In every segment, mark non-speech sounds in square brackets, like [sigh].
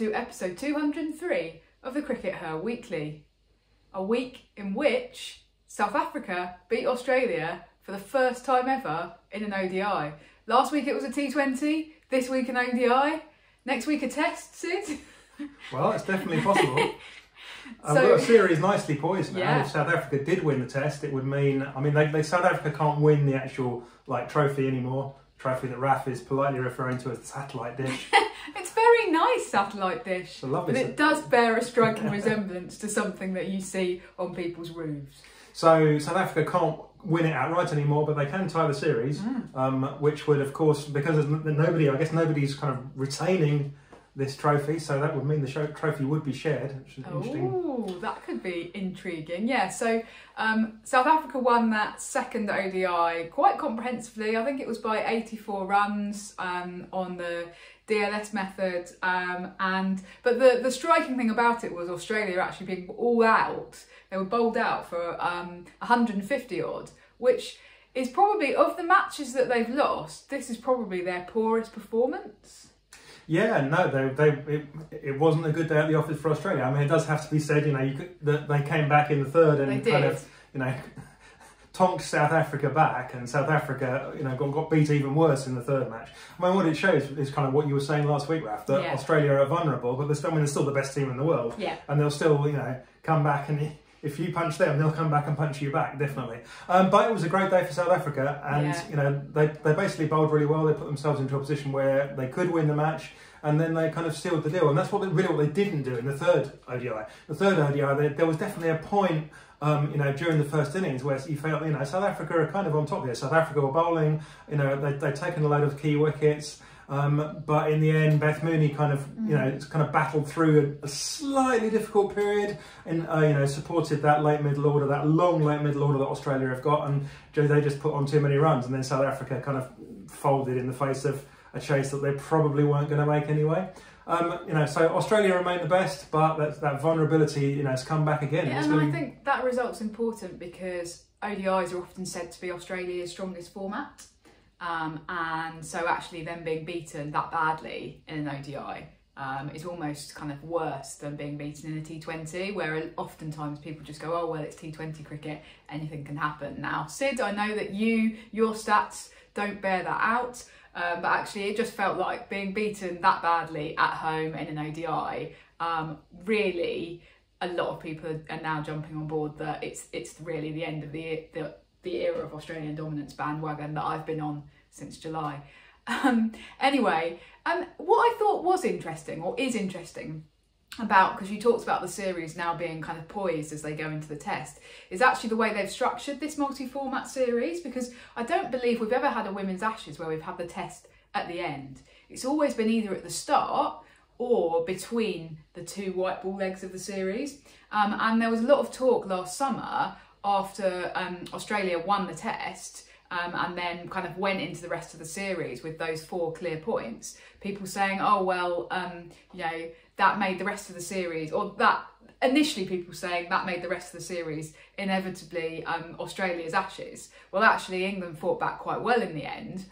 to episode 203 of the CRICKETher Weekly. A week in which South Africa beat Australia for the first time ever in an ODI. Last week it was a T20, this week an ODI, next week a test, Sid. [laughs] Well, it's definitely possible. I've [laughs] uh, So- got a series nicely poised now. Yeah. If South Africa did win the test, it would mean, I mean, they, they, South Africa can't win the actual like trophy anymore. Trophy that Raf is politely referring to as the satellite dish. [laughs] Very nice satellite dish, lovely but it does bear a striking resemblance to something that you see on people's roofs. So South Africa can't win it outright anymore, but they can tie the series, Mm. um, which would, of course, because nobody, I guess nobody's kind of retaining this trophy, so that would mean the show, trophy would be shared, which is interesting. Oh, that could be intriguing. Yeah, so um, South Africa won that second ODI quite comprehensively. I think it was by 84 runs um, on the DLS method. Um, and but the the striking thing about it was Australia actually being all out. They were bowled out for um, 150 odd, which is probably of the matches that they've lost. This is probably their poorest performance. Yeah, no, they, they, it, it wasn't a good day at the office for Australia. I mean, it does have to be said, you know, you could, that they came back in the third and kind of, you know, [laughs] tonked South Africa back, and South Africa, you know, got, got beat even worse in the third match. I mean, what it shows is kind of what you were saying last week, Raf, that Yeah. Australia are vulnerable, but they're still, I mean, they're still the best team in the world, Yeah. and they'll still, you know, come back and. If you punch them, they'll come back and punch you back, definitely. Um, but it was a great day for South Africa, and Yeah. you know they, they basically bowled really well. They put themselves into a position where they could win the match, and then they kind of sealed the deal. And that's what they, really what they didn't do in the third ODI. The third ODI, they, there was definitely a point, um, you know, during the first innings where you felt, you know, South Africa are kind of on top here. South Africa were bowling, you know, they they'd taken a load of key wickets. Um, but in the end, Beth Mooney kind of, you know, it's kind of battled through a, a slightly difficult period, and uh, you know, supported that late middle order, that long late middle order that Australia have got, and they just put on too many runs, and then South Africa kind of folded in the face of a chase that they probably weren't going to make anyway. Um, you know, so Australia remain the best, but that, that vulnerability, you know, has come back again. Yeah, and gonna I think that result's important because ODIs are often said to be Australia's strongest format. Um, and so actually them being beaten that badly in an ODI um, is almost kind of worse than being beaten in a T20, where oftentimes people just go, oh, well, it's T20 cricket, anything can happen. Now, Sid, I know that you, your stats don't bear that out, um, but actually it just felt like being beaten that badly at home in an ODI um, really a lot of people are- now jumping on board that it's it's really the end of the the, the era of Australian dominance bandwagon that I've been on since July. [laughs] Um, anyway, um, what I thought was interesting or is interesting about because you talked about the series now being kind of poised as they go into the test is actually the way they've structured this multi-format series because I don't believe we've ever had a women's ashes where we've had the test at the end. It's always been either at the start or between the two white ball legs of the series. Um, and there was a lot of talk last summer after um, Australia won the test um, and then kind of went into the rest of the series with those four clear points. People saying, oh, well, um, you know, that made the rest of the series, or that initially people saying that made the rest of the series inevitably um, Australia's ashes. Well, actually, England fought back quite well in the end.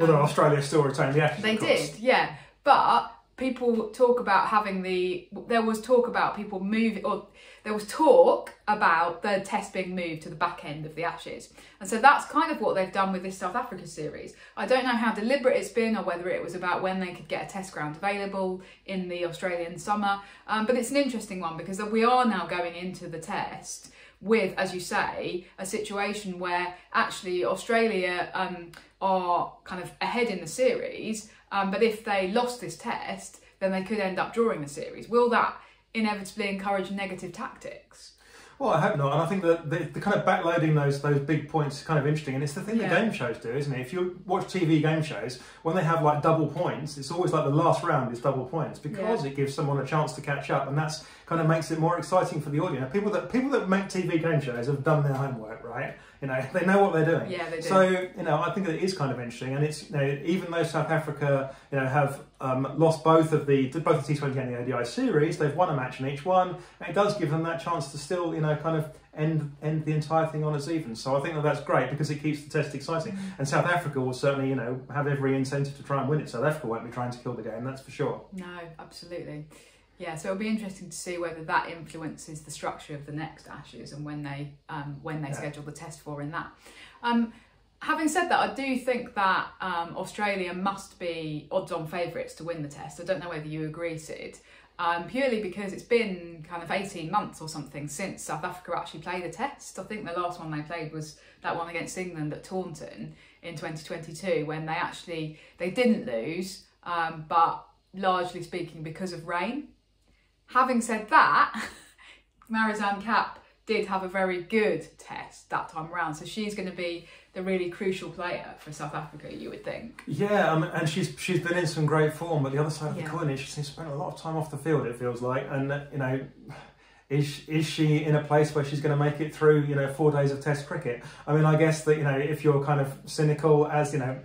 although Australia still retained the ashes. They did, yeah. But people talk about having the. There was talk about people moving, or there was talk about the test being moved to the back end of the Ashes, and so that's kind of what they've done with this South Africa series. I don't know how deliberate it's been, or whether it was about when they could get a test ground available in the Australian summer. Um, but it's an interesting one because we are now going into the test with, as you say, a situation where actually Australia um, are kind of ahead in the series, um, but if they lost this test, then they could end up drawing the series. Will that inevitably encourage negative tactics? Well, I hope not, and I think that the, the kind of backloading those those big points is kind of interesting, and it's the thing Yeah. that game shows do, isn't it? If you watch TV game shows, when they have like double points, it's always like the last round is double points because Yeah. it gives someone a chance to catch up, and that's kind of makes it more exciting for the audience. People that people that make TV game shows have done their homework, right? You know, [laughs] they know what they're doing. Yeah, they do. So you know, I think that it is kind of interesting, and it's you know, even though South Africa, you know, have um, lost both of the both the T20 and the ODI series. They've won a match in each one, and it does give them that chance to still, you know, kind of end end the entire thing on as even. So I think that that's great because it keeps the test exciting. Mm. And South Africa will certainly, you know, have every incentive to try and win it. South Africa won't be trying to kill the game, that's for sure. No, absolutely. Yeah, so it'll be interesting to see whether that influences the structure of the next Ashes and when they um, when they Yeah. schedule the test for in that. Um, having said that, I do think that um, Australia must be odds-on favourites to win the test. I don't know whether you agree, Sid. Um, purely because it's been kind of 18 months or something since South Africa actually played a test. I think the last one they played was that one against England at Taunton in 2022 when they actually they didn't lose, um, but largely speaking because of rain. Having said that, [laughs] Marizanne Kapp did have a very good test that time around, so she's going to be the really crucial player for South Africa, you would think. Yeah, um, and she's she's been in some great form, but the other side of Yeah. the coin is she seems to spend a lot of time off the field. It feels like, and you know, is is she in a place where she's going to make it through? You know, four days of Test cricket. I mean, I guess that you know, if you're kind of cynical, as you know,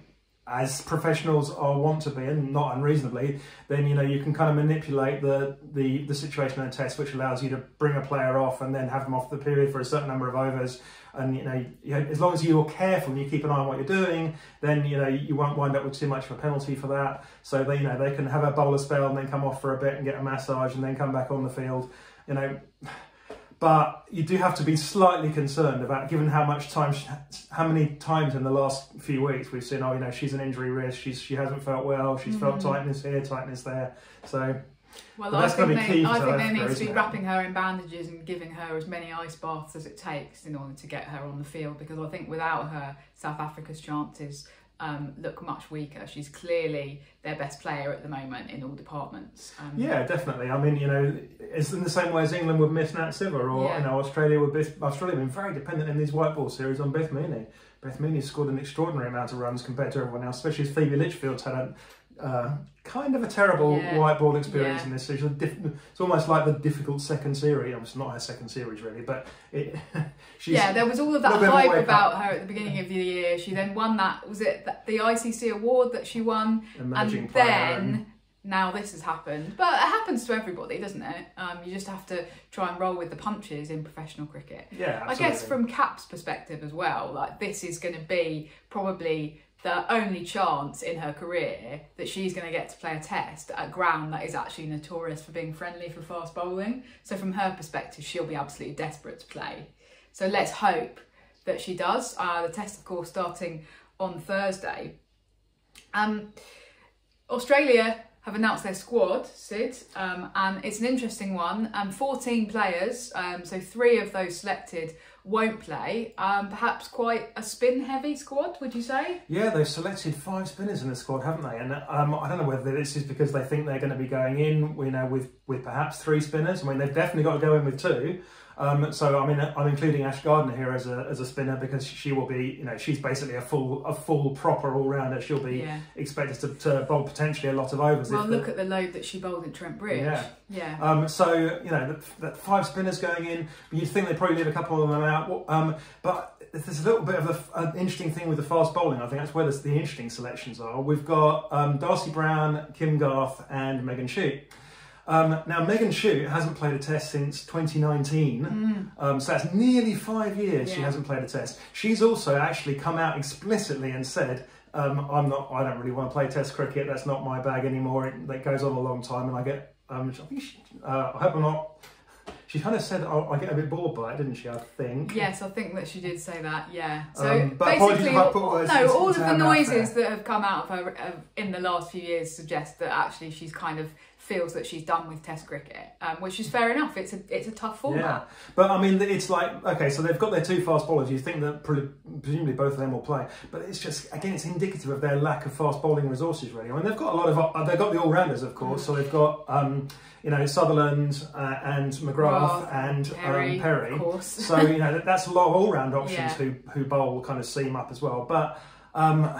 as professionals are want to be, and not unreasonably, then you know you can kind of manipulate the the the situation in a Test, which allows you to bring a player off and then have them off the period for a certain number of overs. And you know, you as long as you're careful and you keep an eye on what you're doing, then you know you won't wind up with too much of a penalty for that. So they, you know, they can have a bowler spell and then come off for a bit and get a massage and then come back on the field. You know, but you do have to be slightly concerned about, given how much time, she, how many times in the last few weeks we've seen, oh, you know, she's an injury risk. She's she hasn't felt well. She's felt Mhm. tightness here, tightness there. So Well, I that's think, they, key I think they need to be wrapping her in bandages and giving her as many ice baths as it takes in order to get her on the field because I think without her, South Africa's chances um, look much weaker. She's clearly their best player at the moment in all departments. Um, Yeah, definitely. I mean, you know, it's in the same way as England would miss Nat Siver, or Yeah. you know, Australia would miss. Australia have been very dependent in these white ball series on Beth Mooney. Beth Mooney scored an extraordinary amount of runs compared to everyone else, especially as Phoebe Litchfield's had uh, kind of a terrible Yeah. white ball experience Yeah. in this series. A diff- It's almost like the difficult second series. It's not her second series really, but it. [laughs] she's, yeah, there was all of that little of a hype about her at the beginning of the year. She then won that, was it the ICC award that she won? emerging and then and- now this has happened. But it happens to everybody, doesn't it? Um, you just have to try and roll with the punches in professional cricket. yeah, I guess from Kapp's perspective as well, like this is going to be probably the only chance in her career that she's going to get to play a test at ground that is actually notorious for being friendly for fast bowling. So from her perspective, she'll be absolutely desperate to play. So let's hope that she does. Uh, the test, of course, starting on Thursday. Um, Australia have announced their squad, Sid, um, and it's an interesting one. Um, 14 players, um, so three of those selected won't play. Um, perhaps quite a spin heavy squad, would you say? Yeah, they've selected five spinners in the squad, haven't they? And um, I don't know whether this is because they think they're going to be going in, you know, with with perhaps three spinners. I mean, they've definitely got to go in with two. Um, so I mean, I'm including Ash Gardner here as a as a spinner because she will be, you know, she's basically a full a full proper all rounder. She'll be Yeah. expected to, to bowl potentially a lot of overs. Well, if the- look at the load that she bowled at Trent Bridge. Yeah. Yeah. um, so you know, that, that five spinners going in. You'd think they'd probably leave a couple of them out. Um, but there's a little bit of a, an interesting thing with the fast bowling. I think that's where the, the interesting selections are. We've got um, Darcy Brown, Kim Garth, and Megan Schutt. Um, now, Megan Schutt hasn't played a test since 2019, um, so that's nearly five years she hasn't played a test. She's also actually come out explicitly and said, um, "I'm not. I don't really want to play Test cricket. That's not my bag anymore. It, that goes on a long time, and I get. Um, I think. She, uh, I hope I'm not." She kind of said, oh, "I get a bit bored by it," didn't she? I think. Yes, I think that she did say that. Yeah. So Um, but basically, I no, all of the noises that have come out of her uh, in the last few years suggest that actually she's kind of feels that she's done with Test cricket, um, which is fair enough. It's a it's a tough format. Yeah, but I mean, it's like okay, so they've got their two fast bowlers. You think that pre- presumably both of them will play, but it's just again, it's indicative of their lack of fast bowling resources. Really, I mean, they've got a lot of uh, they've got the all rounders, of course. So they've got um, you know Sutherland uh, and McGrath Roth, and Perry, um, Perry. of course. so you know that, that's a lot of all round options [laughs] Yeah. who who bowl kind of seam up as well, but. Um,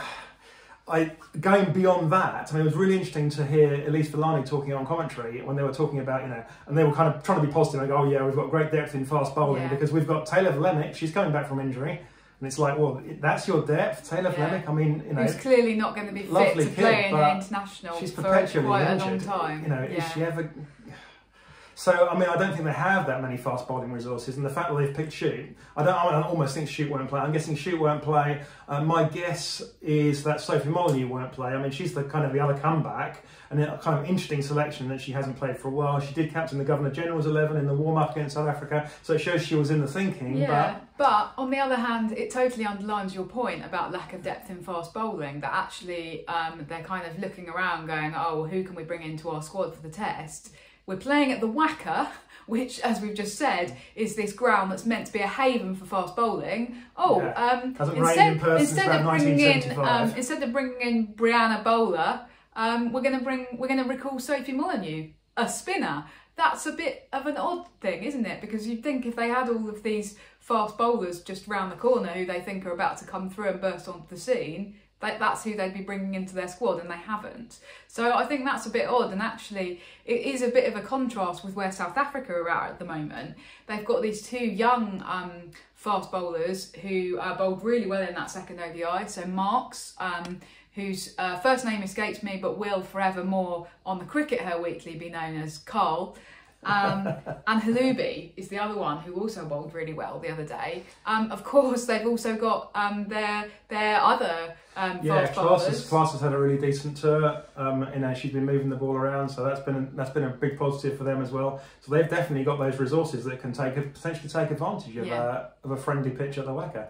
I going beyond that. I mean, it was really interesting to hear Elyse Villani talking on commentary when they were talking about, you know, and they were kind of trying to be positive go, "Oh yeah, we've got great depth in fast bowling Yeah. because we've got Tayla Vlaeminck. She's coming back from injury. And it's like, well, that's your depth, Tayla Yeah. I mean, you know, Who's clearly not going to be fit to kid, play in international she's for perpetually quite a long time. You know, yeah. is she ever? So I mean, I don't think they have that many fast bowling resources, and the fact that they've picked Schutt, I don't. I almost think Schutt won't play. I'm guessing Schutt won't play. Uh, my guess is that Sophie Molyneux won't play. I mean, she's the kind of the other comeback, and a kind of interesting selection that she hasn't played for a while. She did captain the Governor General's eleven in the warm up against South Africa, so it shows she was in the thinking. Yeah, but on the other hand, it totally underlines your point about lack of depth in fast bowling. That actually um, they're kind of looking around, going, "Oh, well, who can we bring into our squad for the test?" We're playing at the WACA, which, as we've just said, is this ground that's meant to be a haven for fast bowling. Oh, Yeah. um, instead, in instead of bringing in um, instead of bringing in Brianna Bowler, um, we're going to bring we're going to recall Sophie Molyneux, a spinner. That's a bit of an odd thing, isn't it? Because you'd think if they had all of these fast bowlers just round the corner who they think are about to come through and burst onto the scene, that that's who they'd be bringing into their squad, and they haven't. So I think that's a bit odd, and actually it is a bit of a contrast with where South Africa are at at the moment. They've got these two young um, fast bowlers who uh, bowled really well in that second ODI. So Marx. Um, whose uh, first name escapes me but will forevermore on the CRICKETher Weekly be known as Carl. Um, [laughs] and Hlubi is the other one who also bowled really well the other day. Um, of course, they've also got um, their their other um, Yeah, fast Klaas has, bowlers. Klaas has had a really decent tour. Um, you know, she's been moving the ball around, so that's been that's been a big positive for them as well. So they've definitely got those resources that can take potentially take advantage of, Yeah. uh, of a friendly pitch at the WACA.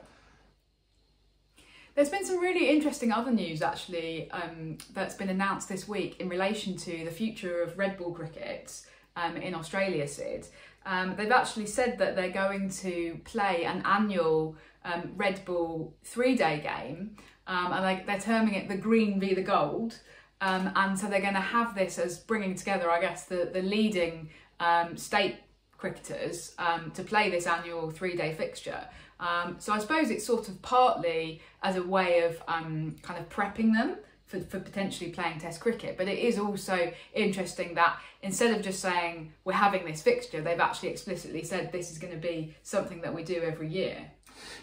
There's been some really interesting other news actually um, that's been announced this week in relation to the future of red ball cricket um, in Australia, Sid. Um, they've actually said that they're going to play an annual um, red ball three day game um, and they, they're terming it the green v the gold. Um, and so they're going to have this as bringing together, I guess, the, the leading state cricketers um, to play this annual three day fixture. Um, so I suppose it's sort of partly as a way of um, kind of prepping them for, for potentially playing Test cricket, but it is also interesting that instead of just saying we're having this fixture, they've actually explicitly said this is going to be something that we do every year.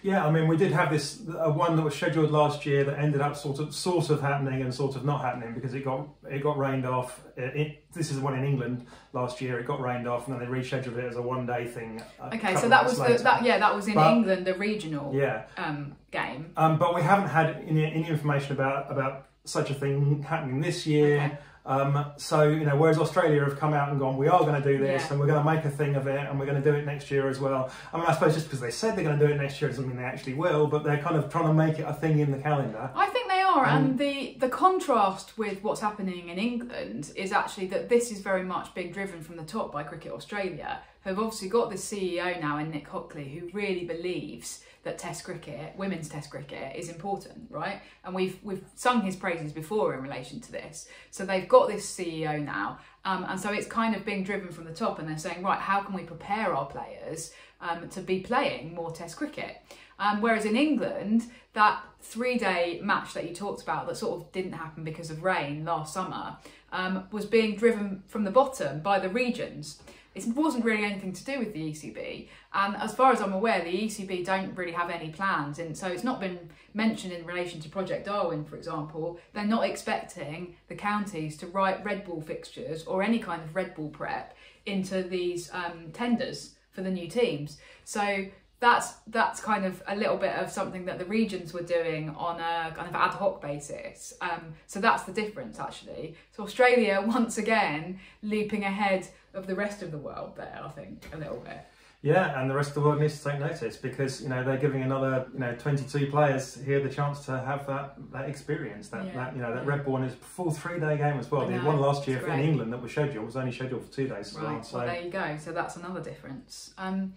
Yeah, I mean, we did have this uh, one that was scheduled last year that ended up sort of sort of happening and sort of not happening because it got it got rained off. It, it, this is the one in England last year. It got rained off, and then they rescheduled it as a one day thing. Okay, so that was the, that yeah that was in But- England the regional Yeah, um, game. um, but we haven't had any, any information about about such a thing happening this year. Okay. Um, so you know, whereas Australia have come out and gone, we are going to do this, Yeah. and we're going to make a thing of it, and we're going to do it next year as well. I mean, I suppose just because they said they're going to do it next year doesn't mean they actually will, but they're kind of trying to make it a thing in the calendar. I think they are, Um, and the the contrast with what's happening in England is actually that this is very much being driven from the top by Cricket Australia, who have obviously got the CEO now in Nick Hockley, who really believes that Test cricket, women's Test cricket, is important, right? And we've we've sung his praises before in relation to this. So they've got this CEO now, um, and so it's kind of being driven from the top, and they're saying, right, how can we prepare our players um, to be playing more Test cricket? Um, whereas in England, that three day match that you talked about that sort of didn't happen because of rain last summer um, was being driven from the bottom by the regions. It wasn't really anything to do with the ECB. And as far as I'm aware, the ECB don't really have any plans. And so it's not been mentioned in relation to Project Darwin, for example. They're not expecting the counties to write red ball fixtures or any kind of red ball prep into these um, tenders for the new teams. So that's that's kind of a little bit of something that the regions were doing on a kind of ad hoc basis. Um, so that's the difference actually. So Australia [laughs] once again leaping ahead of the rest of the world there, I think, a little bit. Yeah, and the rest of the world needs to take notice because you know they're giving another you know 22 players here the chance to have that that experience. That, Yeah. that you know that Yeah. Red Ball is full three day game as well. The one last year in. England that was scheduled was only scheduled for two days as well. So Well, there you go. So that's another difference. Um,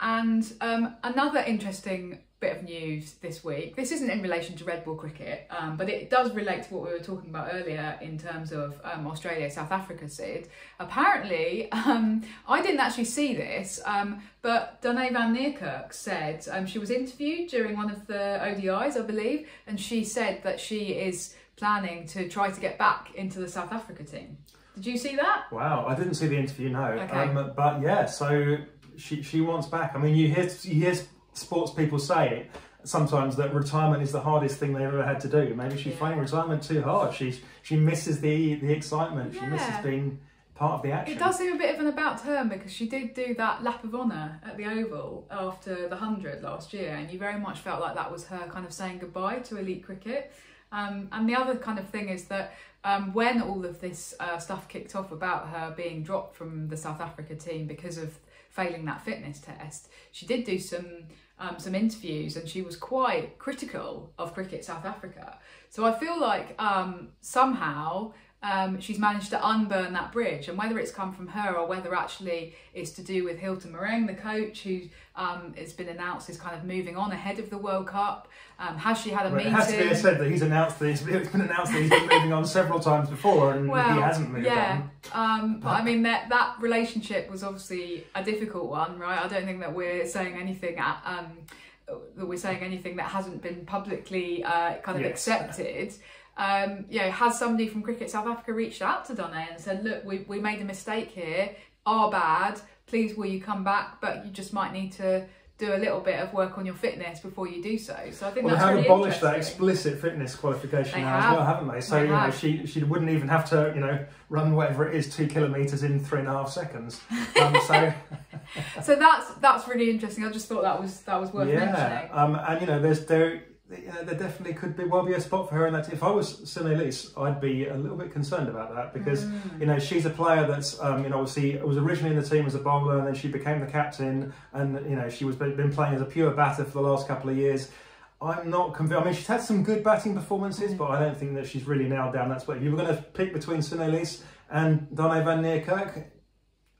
and um, another interesting bit of news this week. This isn't in relation to red ball cricket, um, but it does relate to what we were talking about earlier in terms of um, Australia, South Africa, Sid. Apparently, um, I didn't actually see this, um, but Dane van Niekerk said um, she was interviewed during one of the ODIs, I believe, and she said that she is planning to try to get back into the South Africa team. Did you see that? wow, I didn't see the interview. No, Okay. um, but yeah, so she she wants back. I mean, you hear you hear sports people say it, sometimes that retirement is the hardest thing they've ever had to do. Maybe she's Yeah. finding retirement too hard. She she misses the the excitement. She misses being part of the action. It does seem a bit of an about turn because she did do that lap of honour at the Oval after the 100 last year, and you very much felt like that was her kind of saying goodbye to elite cricket. Um, and the other kind of thing is that um, when all of this uh, stuff kicked off about her being dropped from the South Africa team because of failing that fitness test, she did do some um, some interviews and she was quite critical of Cricket South Africa. So I feel like um, somehow um, she's managed to unburn that bridge, and whether it's come from her or whether actually it's to do with Hilton Moreeng, the coach, who um, has been announced is kind of moving on ahead of the World Cup. Um, has she had a Well, it meeting? has to be said that he's announced that he's, [laughs] it's been announced that he's been moving on several times before, and Well, he hasn't moved yeah. on. Um, but I mean that that relationship was obviously a difficult one, right? I don't think that we're saying anything at, um, that we're saying anything that hasn't been publicly uh, kind of Yes. accepted. Um, you know, has somebody from Cricket South Africa reached out to Dane and said, "Look, we we made a mistake here. are bad. Please, will you come back? But you just might need to." Do a little bit of work on your fitness before you do so. So I think Well, they have really abolished that explicit fitness qualification They now have. as well, haven't they? So They you know, she she wouldn't even have to you know run whatever it is two kilometers in three and a half seconds. Um, so [laughs] So that's that's really interesting. I just thought that was that was worth yeah, mentioning. um, and you know, there's there. You know, there definitely could be well be a spot for her in that. If I was Sune Luus, I'd be a little bit concerned about that because Mm. you know she's a player that's um, you know obviously was originally in the team as a bowler and then she became the captain and you know she was been playing as a pure batter for the last couple of years. I'm not convinced. I mean, she's had some good batting performances, Mm. but I don't think that she's really nailed down that spot. If you were going to pick between Sune Luus and Dane van Niekerk,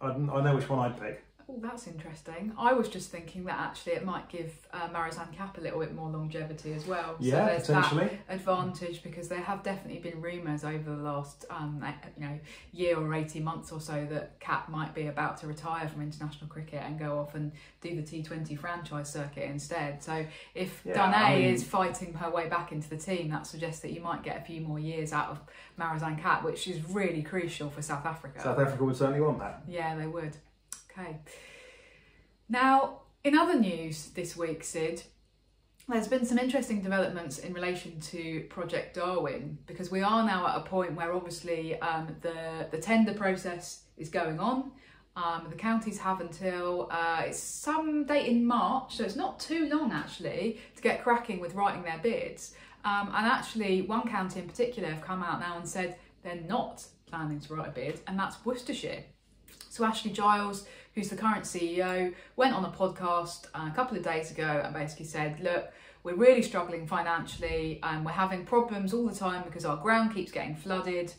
I, I know which one I'd pick. Oh, that's interesting. I was just thinking that actually it might give uh, Marizanne Kapp a little bit more longevity as well. so Yeah, there's that potentially. advantage because there have definitely been rumours over the last um, you know year or 18 months or so that Kapp might be about to retire from international cricket and go off and do the T20 franchise circuit instead. So if Yeah, Dane I mean- is fighting her way back into the team, that suggests that you might get a few more years out of Marizanne Kapp, which is really crucial for South Africa. South Africa would certainly want that. Yeah, they would. Okay. Now, in other news this week, Sid, there's been some interesting developments in relation to Project Darwin because we are now at a point where obviously um, the the tender process is going on. Um, the counties have until uh, it's some date in March, so it's not too long actually to get cracking with writing their bids. Um, and actually, one county in particular have come out now and said they're not planning to write a bid, and that's Worcestershire. So Ashley Giles, who's the current CEO, went on a podcast uh, a couple of days ago and basically said, "Look, we're really struggling financially, and we're having problems all the time because our ground keeps getting flooded.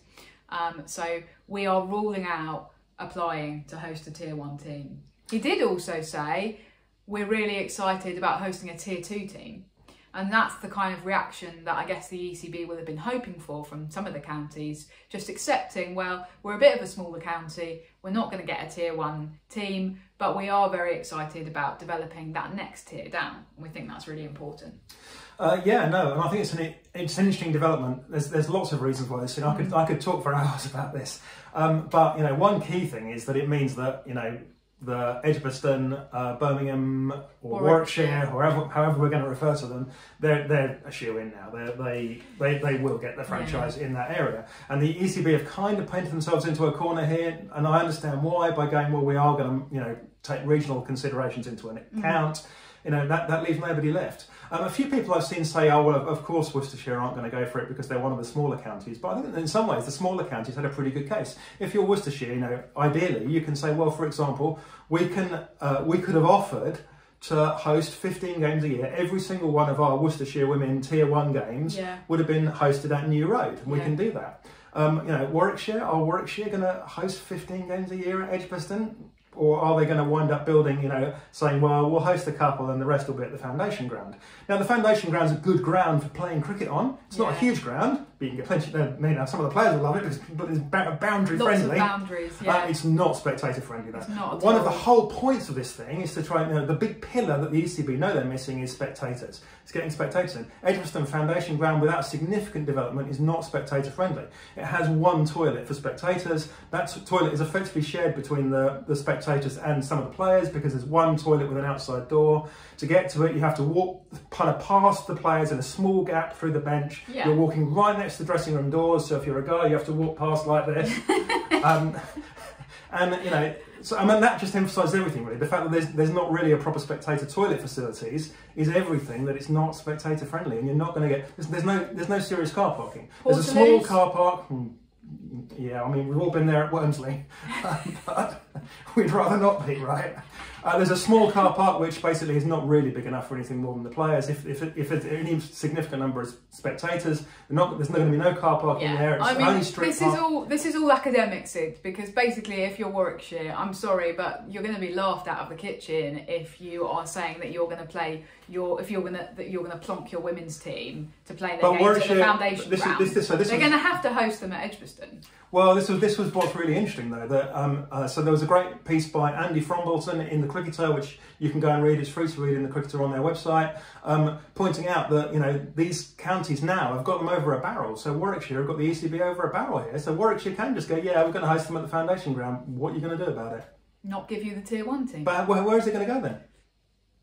Um, so we are ruling out applying to host a tier one team." He did also say, "We're really excited about hosting a tier two team." And that's the kind of reaction that I guess the ECB will have been hoping for from some of the counties, just accepting, well, we're a bit of a smaller county, we're not going to get a tier one team, but we are very excited about developing that next tier down. And we think that's really important. Uh, yeah, no, and I think it's an it's an interesting development. There's there's lots of reasons why this. And I could I could talk for [laughs] hours about this, um, but you know, one key thing is that it means that you know the Edgbaston, uh, Birmingham, or Warwickshire. Warwickshire, or however, however we're going to refer to them, they're they're a shoe in now. They're, they they they will get the franchise in that area, and the ECB have kind of painted themselves into a corner here, and I understand why by going well, we are going to you know take regional considerations into an account. You know that that leaves nobody left. Um, a few people I've seen say, "Oh well, of course Worcestershire aren't going to go for it because they're one of the smaller counties." But I think in some ways the smaller counties had a pretty good case. If you're Worcestershire, you know, ideally you can say, "Well, for example, we can uh, we could have offered to host 15 games a year. Every single one of our Worcestershire women Tier One games Yeah. would have been hosted at New Road. and We Yeah. can do that." Um, you know, Warwickshire are Warwickshire going to host 15 games a year at Edgbaston? Or are they going to wind up building, you know, saying, well, we'll host a couple and the rest will be at the foundation ground? Now, the foundation ground's a good ground for playing cricket on. It's not a huge ground, can get plenty. Uh, you know, some of the players will love it, but it's, but it's boundary Lots friendly. of boundaries. Uh, it's not spectator friendly. Though. It's not One of the whole points of this thing is to try. You know, the big pillar that the ECB know they're missing is spectators. It's getting spectators in. Edgbaston Foundation Ground without significant development is not spectator friendly. It has one toilet for spectators. That toilet is effectively shared between the, the spectators and some of the players because there's one toilet with an outside door. To get to it, you have to walk kind of past the players in a small gap through the bench. Yeah. You're walking right next to the dressing room doors, so if you're a guy, you have to walk past like this. [laughs] um, and you know, so I mean that just emphasises everything really. The fact that there's there's not really a proper spectator toilet facilities is everything that it's not spectator friendly, and you're not going to get there's, there's no there's no serious car parking. There's a small car park. hmm, Yeah, I mean we've all been there at Wormsley, [laughs] but we'd rather not be, right? Uh, there's a small car park which basically is not really big enough for anything more than the players. If if, it, if it's any significant number of spectators, not, there's not going to be no car parking there. It's I mean, only street this park. is all this is all academic, Sid. Because basically, if you're Warwickshire, I'm sorry, but you're going to be laughed out of the kitchen if you are saying that you're going to play your if you're going to that you're going to plonk your women's team to play their But games Warwickshire- the foundation this is- ground. this- this- so this They're going to have to host them at Edgbaston. Well, this was this was what's really interesting though. That um, uh, so there was a great piece by Andy Frombleton in the Cricketer, which you can go and read. It's free to read in the Cricketer on their website, um, pointing out that you know these counties now have got them over a barrel. So Warwickshire have got the ECB over a barrel here. So Warwickshire can just go, yeah, we're going to host them at the foundation ground. What are you going to do about it? Not give you the tier one team. But where, where is it going to go then?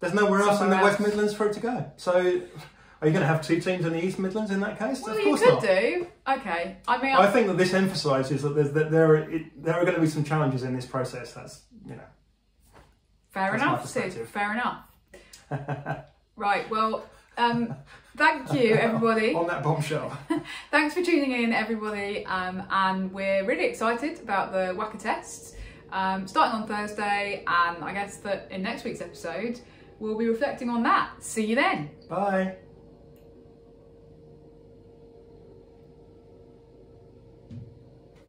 There's nowhere else in the West. Midlands for it to go. So are you going to have two teams in the East Midlands in that case? well, of you course could not. do. Okay. I mean, I think that this emphasises that, there's, that there, are, it, there are going to be some challenges in this process. That's you know. Fair enough, Sid. Fair enough. [laughs] right. Well, um, thank you, everybody. On that bombshell. [laughs] Thanks for tuning in, everybody. Um, and we're really excited about the WACA tests um, starting on Thursday. And I guess that in next week's episode, we'll be reflecting on that. See you then. Bye.